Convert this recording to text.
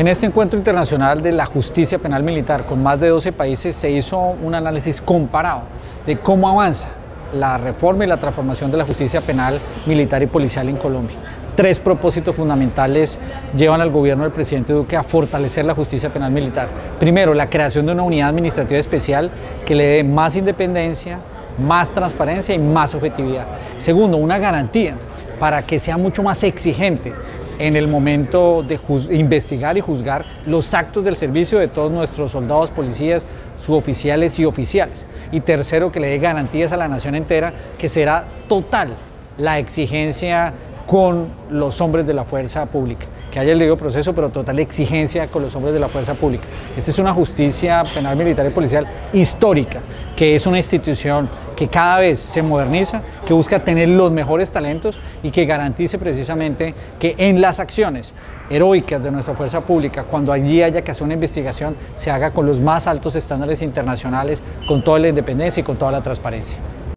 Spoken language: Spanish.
En este encuentro internacional de la justicia penal militar con más de 12 países se hizo un análisis comparado de cómo avanza la reforma y la transformación de la justicia penal militar y policial en Colombia. Tres propósitos fundamentales llevan al gobierno del presidente Duque a fortalecer la justicia penal militar. Primero, la creación de una unidad administrativa especial que le dé más independencia, más transparencia y más objetividad. Segundo, una garantía para que sea mucho más exigente en el momento de investigar y juzgar los actos del servicio de todos nuestros soldados, policías, suboficiales y oficiales. Y tercero, que le dé garantías a la nación entera que será total la exigencia con los hombres de la fuerza pública, que haya el debido proceso, pero total exigencia con los hombres de la fuerza pública. Esta es una justicia penal, militar y policial histórica, que es una institución que cada vez se moderniza, que busca tener los mejores talentos y que garantice precisamente que en las acciones heroicas de nuestra fuerza pública, cuando allí haya que hacer una investigación, se haga con los más altos estándares internacionales, con toda la independencia y con toda la transparencia.